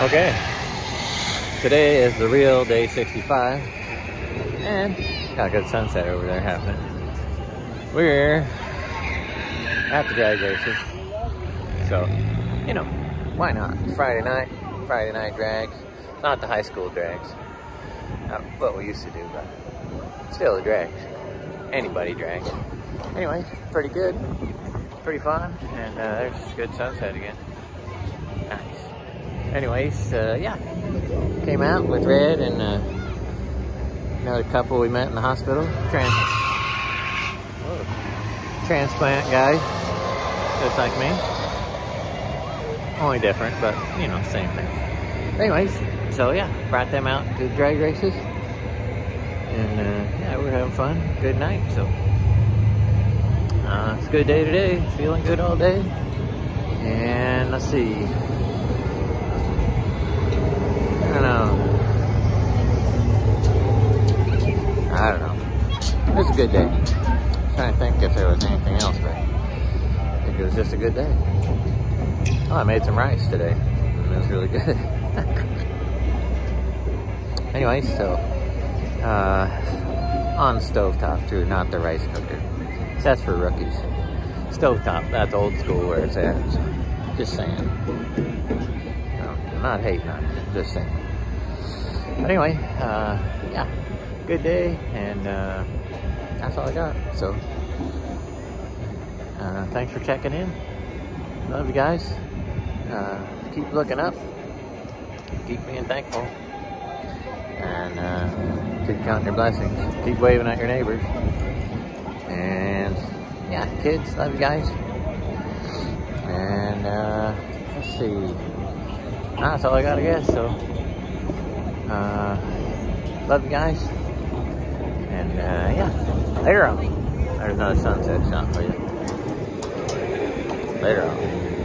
Okay. Today is the real day 65. And got a good sunset over there happening. We're at the drag races. So, you know, why not? Friday night, Friday night drags. It's not the high school drags. Not what we used to do, but still the drags. Anybody drags. Anyway, pretty good. Pretty fun. And uh, there's good sunset again. Nice anyways, uh, yeah, came out with Red and uh, another couple we met in the hospital. Trans transplant guy, just like me. Only different, but you know, same thing. Anyways, so yeah, brought them out to the drag races. And uh, yeah, we're having fun. Good night, so. Uh, it's a good day today. Feeling good all day. And let's see. I don't know. I don't know. It was a good day. I'm trying to think if there was anything else, but it was just a good day. Oh, I made some rice today. And it was really good. anyway, so uh, on stovetop too, not the rice cooker. That's for rookies. Stovetop, that's old school where it's at. So just saying. No, I'm not hating on it, just saying. But anyway, uh, yeah, good day, and uh, that's all I got. So, uh, thanks for checking in. Love you guys. Uh, keep looking up. Keep being thankful. And uh, keep counting your blessings. Keep waving at your neighbors. And yeah, kids, love you guys. And uh, let's see. That's all I got, I guess. So. Uh, love you guys. And uh, yeah, later on. There's another sunset shot for you. Later on.